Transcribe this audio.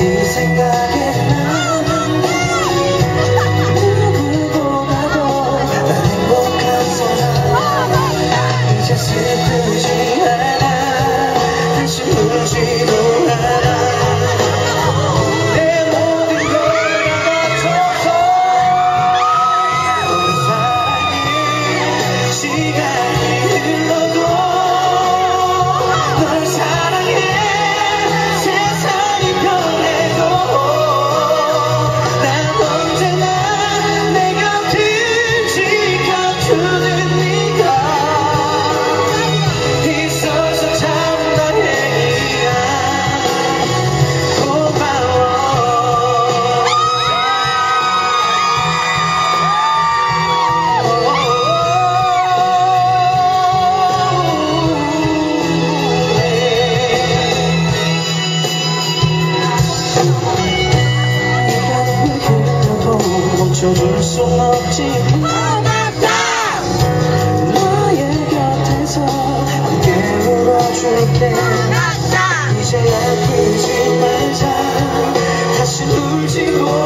deixe secar 잊어줄 순 없지. 나의 곁에서 함께 울어줄게. 이제야 울지 말자. 다시 울지도 말자